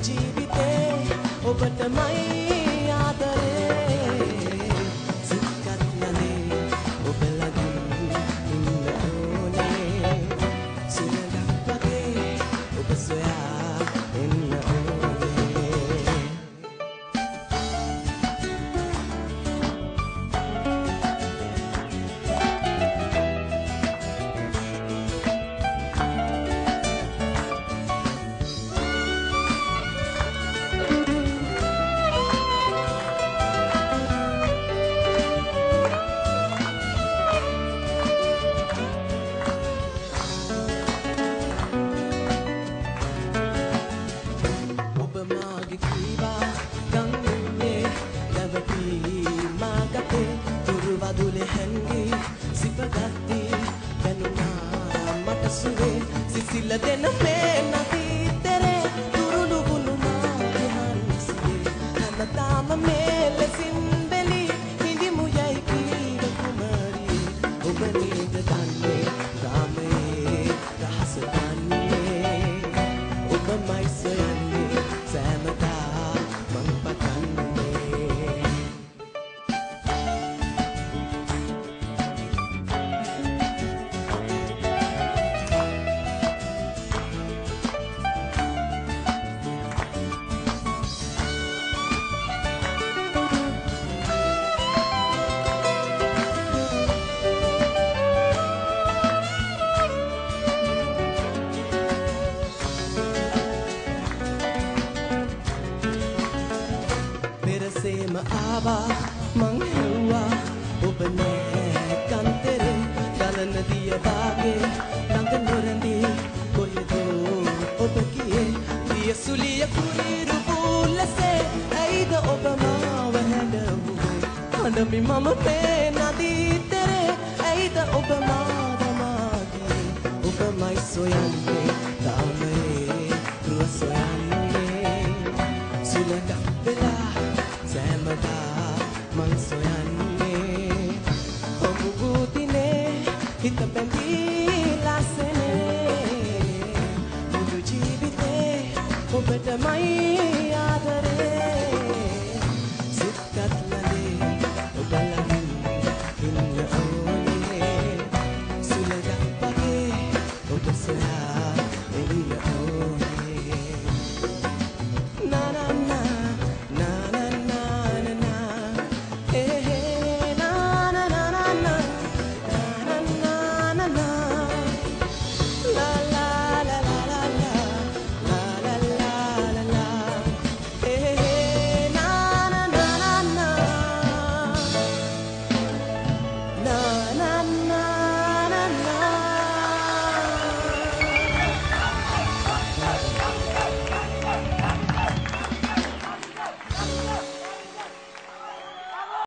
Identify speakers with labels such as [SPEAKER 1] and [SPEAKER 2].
[SPEAKER 1] ජීවිතේ ඔබටමයි දැනුණා මට සුවේ සිසිල දෙන මේ නදී පෙරසේම ආවා මං හෙව්වා ඔබ නෑ කන්තරේ ගලන දිය වාගේ ළඟ නොරඳී කොහෙදෝ ඔබ ගියේ. දිය සුලිය කුරිරු පුල්ලසේ ඇයිද ඔබ මාව හැඬවුවේ? හඬමි මම මේ නදී තෙරේ ඇයිද ඔබ මාව මාගේ? ඔබමයි සොයන්නේ තාමේ වඩා මං සොයන්නේ. ඔබ ගුතිනේ හිත බැඳී ලස්සනේ. මුළු ජීවිතේ ඔබටමයි Oh